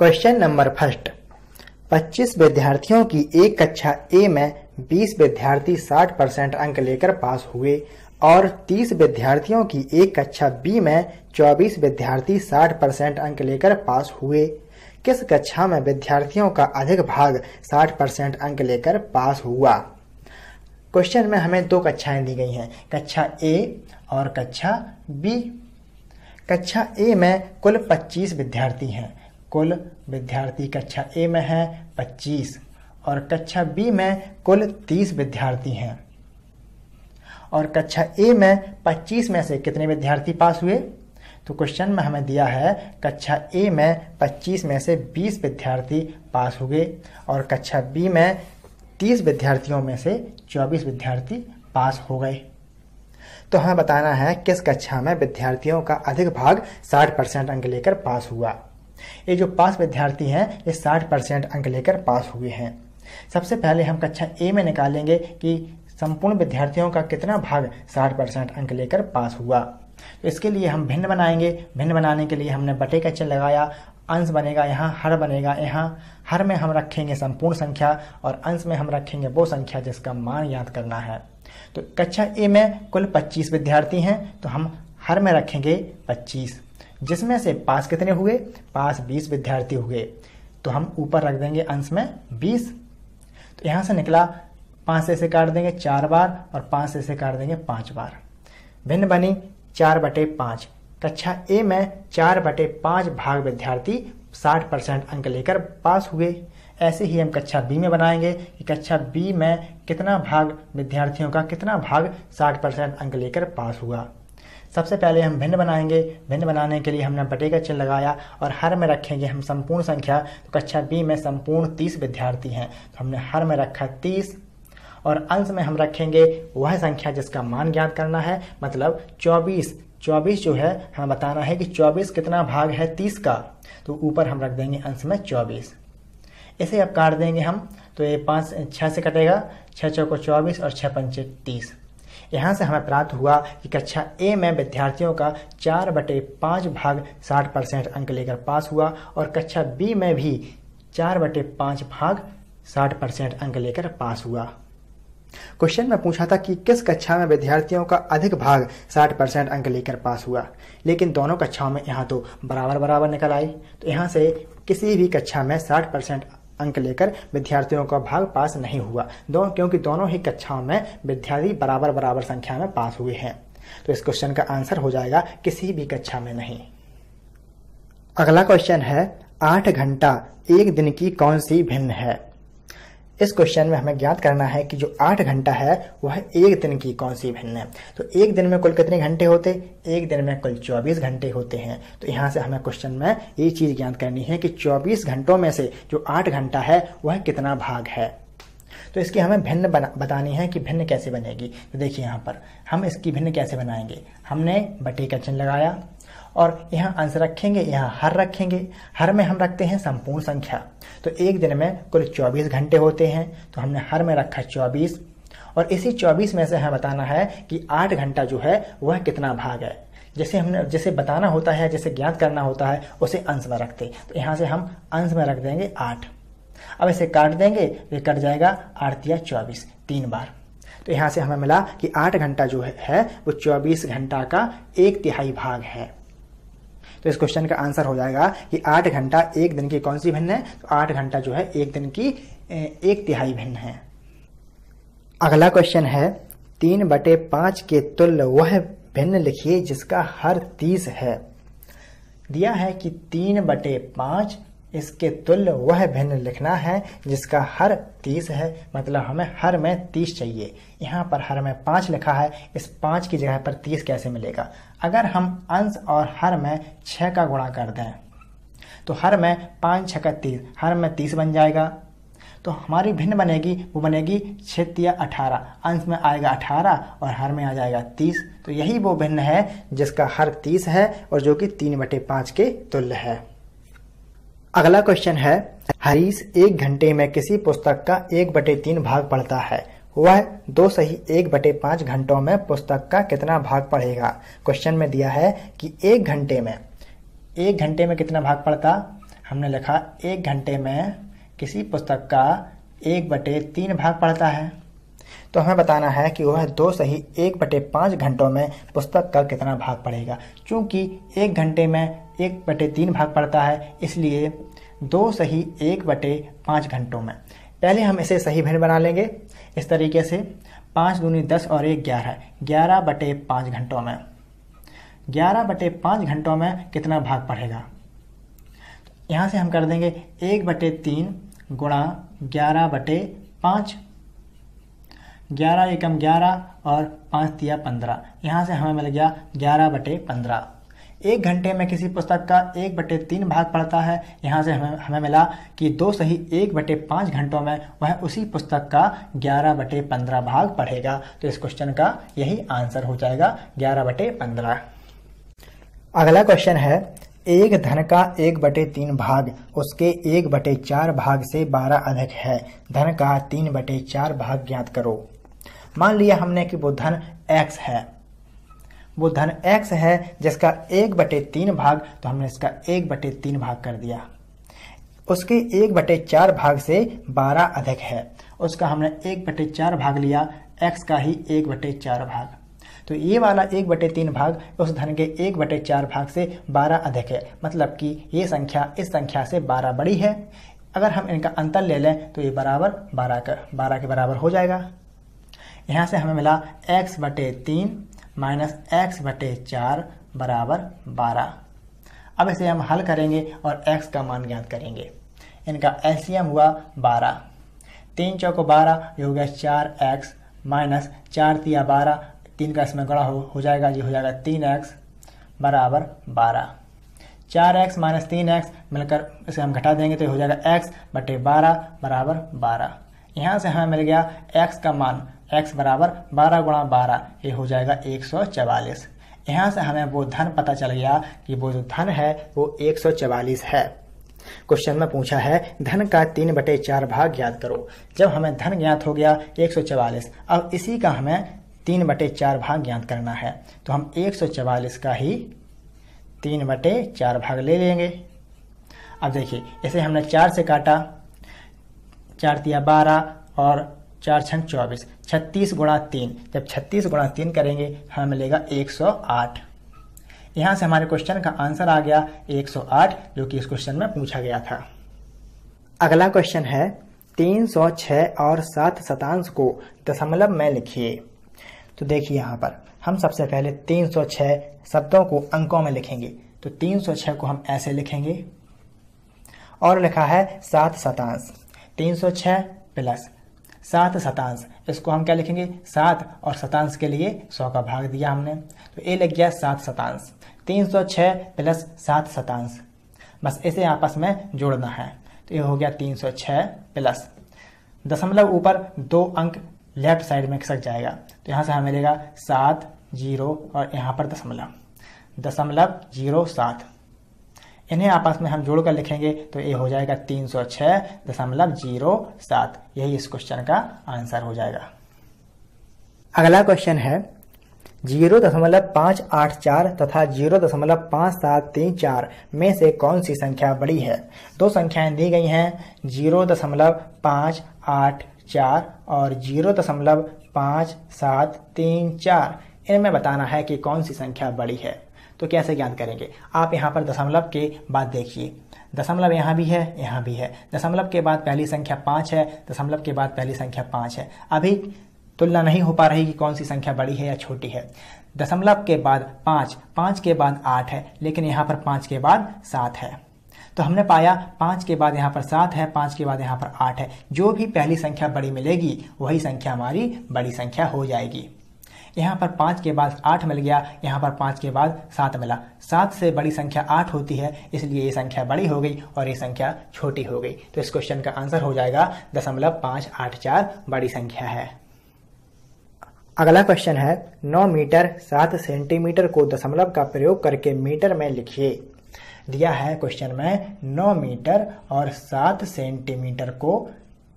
Question number first 25 विद्यार्थियों की एक कक्षा ए में 20 विद्यार्थी 60 परसेंट अंक लेकर पास हुए और 30 विद्यार्थियों की एक कक्षा बी में 24 विद्यार्थी 60 परसेंट अंक लेकर पास हुए। किस कक्षा में विद्यार्थियों का अधिक भाग 60 परसेंट अंक लेकर पास हुआ? क्वेश्चन में हमें दो कक्षाएँ दी गई हैं, कक्षा ए और कक्षा बी कक्षा ए में कुल 25 विद्यार्थी हैं। कुल विद्यार्थी कक्षा ए में है 25 और कक्षा बी में कुल 30 विद्यार्थी हैं। और कक्षा ए में 25 में से कितने विद्यार्थी पास हुए? तो क्वेश्चन में हमें दिया है, कक्षा ए में 25 में से 20 विद्यार्थी पास हुए और कक्षा बी में 30 विद्यार्थियों में से 24 विद्यार्थी पास हो गए। तो हमें बताना है किस कक्षा में विद्यार्थियों का अधिक भाग 60 परसेंट अंक लेकर पास हुआ। ये जो पास विद्यार्थी हैं, ये 60 परसेंट अंक लेकर पास हुए हैं। सबसे पहले हम कक्षा ए में निकालेंगे कि संपूर्ण विद्यार्थियों का कितना भाग 60 परसेंट अंक लेकर पास हुआ। तो इसके लिए हम भिन्न बनाएँगे। भिन्न बनाने के लिए हमने बटे का चिन्ह लगाया, अंश बनेगा यहाँ, हर बनेगा यहाँ। हर में हम रखेंगे संपूर्ण संख्या और अंश में हम रखेंगे वो संख्या जिसका मान याद करना है। तो कक्षा ए में कुल 25 विद्यार्थी हैं तो हम हर में रखेंगे 25 जिसमें से पास कितने हुए? पास 20 विद्यार्थी हुए। तो हम ऊपर रख देंगे अंश में 20 तो यहाँ से निकला पाँच से, काट देंगे चार बार और पाँच से काट देंगे पाँच बार। भिन्न बनी चार बटे पाँच। कक्षा ए में चार बटे पाँच भाग विद्यार्थी साठ परसेंट अंक लेकर पास हुए। ऐसे ही हम कक्षा बी में बनाएँगे कि कक्षा बी में कितना भाग विद्यार्थियों का कितना भाग साठ परसेंट अंक लेकर पास हुआ। सबसे पहले हम भिन्न बनाएँगे। भिन्न बनाने के लिए हमने बटे का चिन्ह लगाया और हर में रखेंगे हम संपूर्ण संख्या तो कक्षा बी में संपूर्ण तीस विद्यार्थी हैं। तो हमने हर में रखा तीस और अंश में हम रखेंगे वह संख्या जिसका मान ज्ञात करना है मतलब चौबीस। चौबीस जो है, हमें बताना है कि चौबीस कितना भाग है तीस का तो ऊपर हम रख देंगे अंश में चौबीस। इसे अब काट देंगे हम तो ये पाँच छः से कटेगा छः चौको चौबीस और छः पंचे तीस। यहाँ से हमें प्राप्त हुआ कि कक्षा ए में विद्यार्थियों का चार बटे पाँच भाग साठ परसेंट अंक लेकर पास हुआ और कक्षा बी में भी चार बटे पाँच भाग साठ परसेंट अंक लेकर पास हुआ। क्वेश्चन में पूछा था कि किस कक्षा में विद्यार्थियों का अधिक भाग 60 परसेंट अंक लेकर पास हुआ, लेकिन दोनों कक्षाओं में यहाँ तो बराबर बराबर निकल आई। तो यहाँ से किसी भी कक्षा में 60 परसेंट अंक लेकर विद्यार्थियों का भाग पास नहीं हुआ। दो, क्योंकि दोनों ही कक्षाओं में विद्यार्थी बराबर बराबर संख्या में पास हुए हैं। तो इस क्वेश्चन का आंसर हो जाएगा किसी भी कक्षा में नहीं। अगला क्वेश्चन है, आठ घंटा एक दिन की कौन सी भिन्न है? इस क्वेश्चन में हमें ज्ञात करना है कि जो आठ घंटा है, वह एक दिन की कौन सी भिन्न है? तो एक दिन में कुल कितने घंटे होते? एक दिन में कुल चौबीस घंटे होते हैं। तो यहाँ से हमें क्वेश्चन में ये चीज़ ज्ञात करनी है कि चौबीस घंटों में से जो आठ घंटा है, वह कितना भाग है? तो इसकी हमें भिन्न बतानी है कि भिन्न कैसे बनेगी। तो देखिए यहाँ पर, हम इसकी भिन्न कैसे बनाएँगे? हमने बटे का चिन्ह लगाया और यहाँ अंश रखेंगे, यहाँ हर रखेंगे। हर में हम रखते हैं संपूर्ण संख्या। तो एक दिन में कुल 24 घंटे होते हैं तो हमने हर में रखा 24 और इसी 24 में से हमें बताना है कि 8 घंटा जो है, वह कितना भाग है। जैसे हमने, जैसे बताना होता है, जैसे ज्ञात करना होता है, उसे अंश में रखते तो यहाँ से हम अंश में रख देंगे आठ। अब इसे काट देंगे, ये कट जाएगा आठ या चौबीस, तीन बार। तो यहाँ से हमें मिला कि आठ घंटा जो है, वो चौबीस घंटा का एक तिहाई भाग है। तो इस क्वेश्चन का आंसर हो जाएगा कि आठ घंटा एक दिन की कौन सी भिन्न है? तो आठ घंटा जो है एक दिन की एक तिहाई भिन्न है। अगला क्वेश्चन है, तीन बटे पाँच के तुल्य वह भिन्न लिखिए जिसका हर तीस है। दिया है कि तीन बटे पाँच इसके तुल्य वह भिन्न लिखना है, जिसका हर तीस है मतलब हमें हर में तीस चाहिए। यहाँ पर हर में पाँच लिखा है, इस पाँच की जगह पर तीस कैसे मिलेगा? अगर हम अंश और हर में छः का गुणा कर दें तो हर में पाँच छः का तीस, हर में तीस बन जाएगा। तो हमारी भिन्न बनेगी, वो बनेगी छिया अठारह। अंश में आएगा अठारह और हर में आ जाएगा तीस। तो यही वो भिन्न है, जिसका हर तीस है और जो कि तीन बटे पाँच के तुल्य है। अगला क्वेश्चन है, हरीश एक घंटे में किसी पुस्तक का एक बटे तीन भाग पढ़ता है। वह दो सही एक बटे पाँच घंटों में पुस्तक का कितना भाग पढ़ेगा? क्वेश्चन में दिया है कि एक घंटे में। एक घंटे में कितना भाग पढ़ता? हमने लिखा, एक घंटे में किसी पुस्तक का एक बटे तीन भाग पढ़ता है। तो हमें बताना है कि वह दो सही एक बटे पाँच घंटों में पुस्तक का कितना भाग पड़ेगा क्योंकि एक घंटे में एक बटे तीन भाग पड़ता है, इसलिए दो सही एक बटे पाँच घंटों में। पहले हम इसे सही भिन्न बना लेंगे। इस तरीके से पाँच दूनी दस और एक ग्यारह ग्यारह बटे पाँच घंटों में। ग्यारह बटे पाँच घंटों में कितना भाग पड़ेगा यहाँ से हम कर देंगे एक बटे तीन गुणा ग्यारह बटे पाँच ग्यारह एकम ग्यारह और पाँच दिया पंद्रह। यहाँ से हमें मिल गया ग्यारह बटे पंद्रह। एक घंटे में किसी पुस्तक का एक बटे तीन भाग पड़ता है। यहाँ से हमें हमें मिला कि दो सही एक बटे पाँच घंटों में वह उसी पुस्तक का ग्यारह बटे पंद्रह भाग पढ़ेगा। तो इस क्वेश्चन का यही आंसर हो जाएगा, ग्यारह बटे पंद्रह। अगला क्वेश्चन है, एक धन का एक बटे तीन भाग, उसके एक बटे चार भाग से बारह अधिक है। धन का तीन बटे चार भाग ज्ञात करो। मान लिया हमने कि वो धन x है। वो धन x है जिसका एक बटे तीन भाग तो हमने इसका एक बटे तीन भाग कर दिया। उसके एक बटे चार भाग से बारह अधिक है। उसका हमने एक बटे चार भाग लिया एक्स का ही एक बटे चार भाग। तो ये वाला एक बटे तीन भाग, उस धन के एक बटे चार भाग से बारह अधिक है। मतलब कि ये संख्या इस संख्या से बारह बड़ी है। अगर हम इनका अंतर ले लें तो ये बराबर बारह का बारह के बराबर हो जाएगा। यहाँ से हमें मिला x बटे तीन माइनस एक्स बटे चार बराबर बारह। अब इसे हम हल करेंगे और x का मान ज्ञात करेंगे। इनका एलसीएम हुआ बारह। तीन चौको बारह ये हो गया चार एक्स माइनस चार तिया बारह। तीन का इसमें गड़ा हो, हो जाएगा ये हो जाएगा तीन एक्स बराबर बारह। चार एक्स माइनस तीन एक्स मिलकर इसे हम घटा देंगे तो हो जाएगा एक्स बटे बारह बराबर बारह। यहाँ से हमें मिल गया एक्स का मान x बराबर बारह गुणा बारह, ये हो जाएगा एक सौ चवालीस। यहाँ से हमें वो धन पता चल गया कि वो जो धन है, वो एक सौ चवालीस है। क्वेश्चन में पूछा है, धन का तीन बटे चार भाग ज्ञात करो। जब हमें धन ज्ञात हो गया, एक सौ चवालीस, अब इसी का हमें तीन बटे चार भाग ज्ञात करना है। तो हम एक सौ चवालीस का ही तीन बटे चार भाग ले लेंगे। अब देखिए, इसे हमने चार से काटा, चार दिया बारह और चार छन चौबीस, छत्तीस गुणा तीन। जब छत्तीस गुणा तीन करेंगे, हमें मिलेगा एक सौ आठ। यहाँ से हमारे क्वेश्चन का आंसर आ गया एक सौ आठ, जो कि इस क्वेश्चन में पूछा गया था। अगला क्वेश्चन है, तीन सौ छह और सात शतांश को दशमलव में लिखिए। तो देखिए यहाँ पर, हम सबसे पहले तीन सौ छह शब्दों को अंकों में लिखेंगे। तो तीन सौ छह को हम ऐसे लिखेंगे। और लिखा है सात शतांश। तीन सौ छह प्लस सात शतांश। इसको हम क्या लिखेंगे? सात और शतांश के लिए सौ का भाग दिया हमने। तो ए लग गया सात शतांश। तीन सौ छः प्लस सात शतांश। बस इसे आपस में जोड़ना है। तो ये हो गया तीन सौ छः प्लस दशमलव ऊपर दो अंक लेफ़्ट साइड में खिसक जाएगा। तो यहाँ से हमें मिलेगा सात, ज़ीरो और यहाँ पर दशमलव। दशमलव ज़ीरो सात। इन्हें आपस में हम जोड़कर लिखेंगे तो ये हो जाएगा तीन सौ छह दशमलव ज़ीरो सात। यही इस क्वेश्चन का आंसर हो जाएगा। अगला क्वेश्चन है, ज़ीरो दशमलव पाँच आठ चार तथा ज़ीरो दशमलव पाँच सात तीन चार में से कौन सी संख्या बड़ी है? दो संख्याएँ दी गई हैं, ज़ीरो दशमलव पाँच आठ चार और ज़ीरो दशमलव पाँच सात तीन चार। इनमें बताना है कि कौन सी संख्या बड़ी है। तो कैसे ज्ञात करेंगे? आप यहाँ पर दशमलव के बाद देखिए। दशमलव यहाँ भी है, यहाँ भी है। दशमलव के बाद पहली संख्या पाँच है, दशमलव के बाद पहली संख्या पाँच है। अभी तुलना नहीं हो पा रही कि कौन सी संख्या बड़ी है या छोटी है। दशमलव के बाद पाँच पाँच के बाद आठ है, लेकिन यहाँ पर पाँच के बाद सात है। तो हमने पाया पाँच के बाद यहाँ पर सात है, पाँच के बाद यहाँ पर आठ है। जो भी पहली संख्या बड़ी मिलेगी, वही संख्या हमारी बड़ी संख्या हो जाएगी। यहाँ पर पाँच के बाद आठ मिल गया, यहाँ पर पाँच के बाद सात मिला। सात से बड़ी संख्या आठ होती है, इसलिए ये संख्या बड़ी हो गई और ये संख्या छोटी हो गई। तो इस क्वेश्चन का आंसर हो जाएगा दशमलव पाँच आठ चार बड़ी संख्या है। अगला क्वेश्चन है, नौ मीटर सात सेंटीमीटर को दशमलव का प्रयोग करके मीटर में लिखिए। दिया है क्वेश्चन में, नौ मीटर और सात सेंटीमीटर को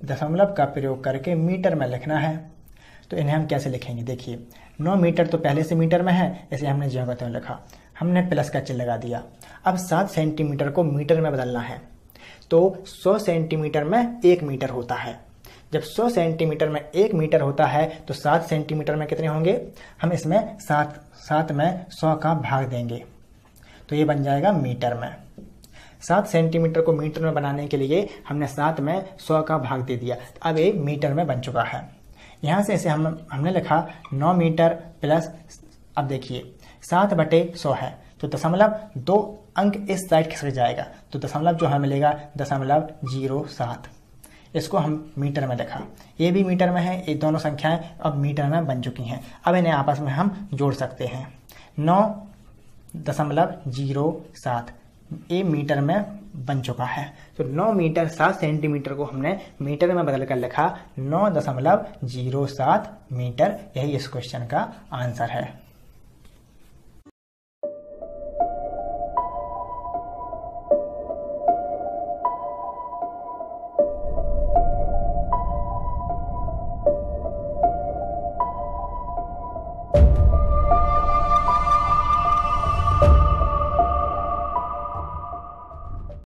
दशमलव का प्रयोग करके मीटर में लिखना है। तो इन्हें हम कैसे लिखेंगे? देखिए, नौ मीटर तो पहले से मीटर में है, इसे हमने जगह में लिखा। हमने प्लस का चिन्ह लगा दिया। अब सात सेंटीमीटर को मीटर में बदलना है। तो 100 सेंटीमीटर में एक मीटर होता है। जब 100 सेंटीमीटर में एक मीटर होता है तो 7 सेंटीमीटर में कितने होंगे? हम इसमें सात सात में 100 का भाग देंगे। तो ये बन जाएगा मीटर में। सात सेंटीमीटर को मीटर में बनाने के लिए हमने सात में सौ का भाग दे दिया। अब ये मीटर में बन चुका है। यहाँ से इसे हम, हमने लिखा नौ मीटर प्लस, अब देखिए, सात बटे सौ है। तो दशमलव दो अंक इस साइड खिसक जाएगा। तो दशमलव जो हमें मिलेगा, दशमलव ज़ीरो सात। इसको हम मीटर में लिखा। ये भी मीटर में है, ये दोनों संख्याएँ अब मीटर में बन चुकी हैं। अब इन्हें आपस में हम जोड़ सकते हैं। नौ दशमलव ज़ीरो सात। ये मीटर में बन चुका है। तो नौ मीटर सात सेंटीमीटर को हमने मीटर में बदलकर लिखा, नौ दशमलव ज़ीरो सात मीटर। यही इस क्वेश्चन का आंसर है।